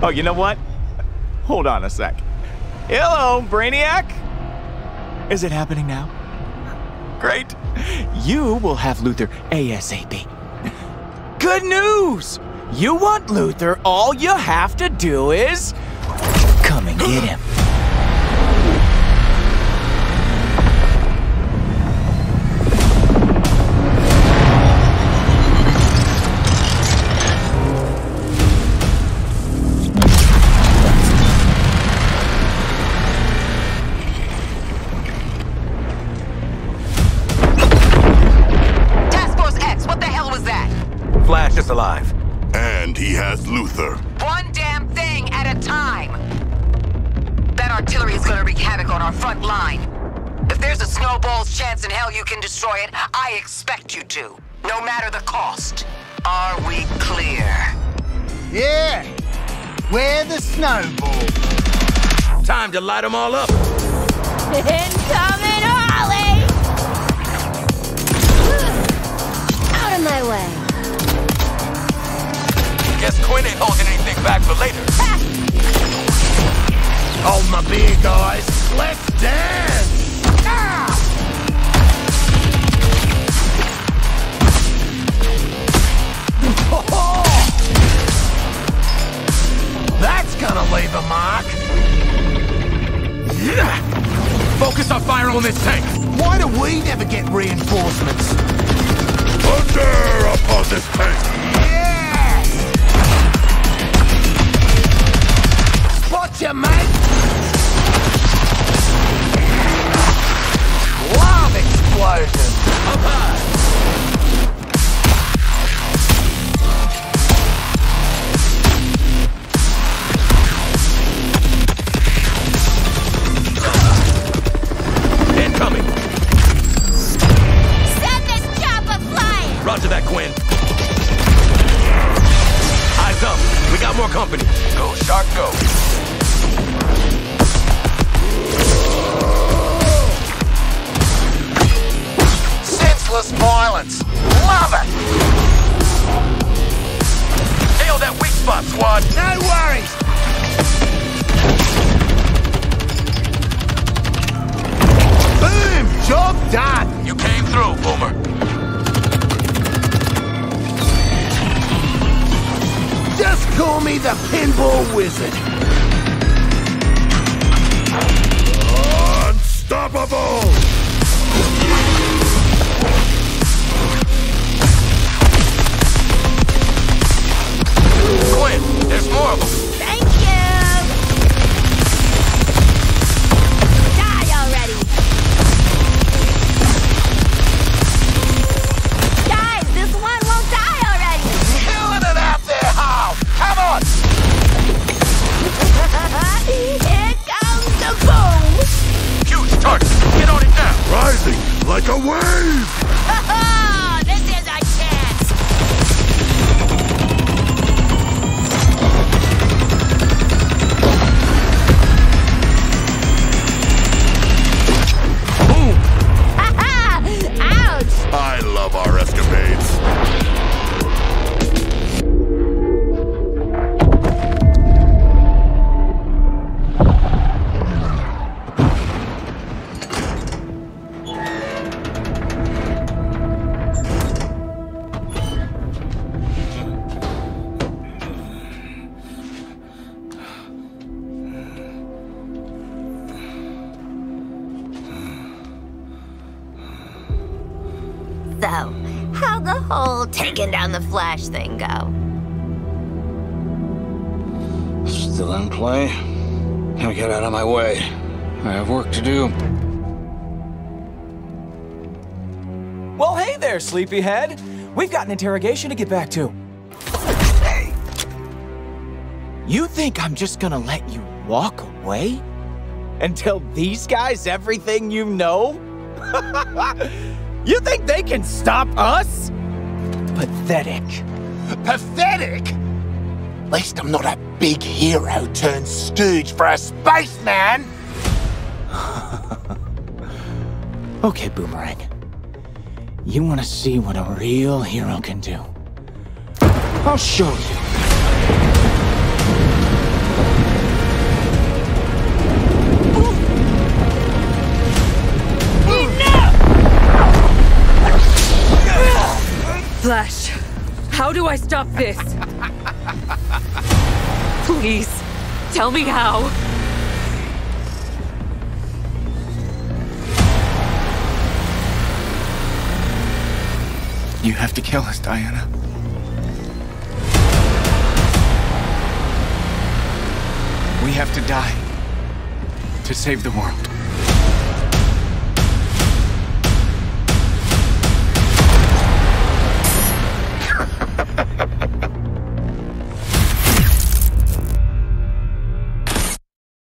Oh, you know what? Hold on a sec. Hello, Brainiac? Is it happening now? Great. You will have Luthor ASAP. Good news! You want Luthor, all you have to do is... Come and get him. Flash is alive. And he has Luthor. One damn thing at a time. That artillery is gonna wreak havoc on our front line. If there's a snowball's chance in hell you can destroy it, I expect you to. No matter the cost. Are we clear? Yeah. We're the snowball? Time to light them all up. Incoming Ollie! Out of my way. Guess Quinn ain't holding anything back for later. Hold my beer, guys. Let's dance. Ah! That's gonna leave a mark. Focus our fire on this tank. Why do we never get reinforcements? Thunder upon this tank! You, mate! Love explosion! Up high. Incoming. Send this chopper flying! Roger that, Quinn. Eyes up. We got more company. Go, Shark, go. Senseless violence! Love it! Nail that weak spot, squad. No worries! Boom! Job done! You came through, Boomer. Just call me the pinball wizard! Unstoppable! Like a wave! So, how'd the whole taking down the Flash thing go? Still in play? Now get out of my way. I have work to do. Well, hey there, sleepyhead. We've got an interrogation to get back to. Hey. You think I'm just gonna let you walk away? And tell these guys everything you know? you think they can stop us? Pathetic. Pathetic? At least I'm not a big hero turned stooge for a spaceman! Okay, Boomerang. You wanna see what a real hero can do? I'll show you. Flash, how do I stop this? Please, tell me how. You have to kill us, Diana. We have to die to save the world.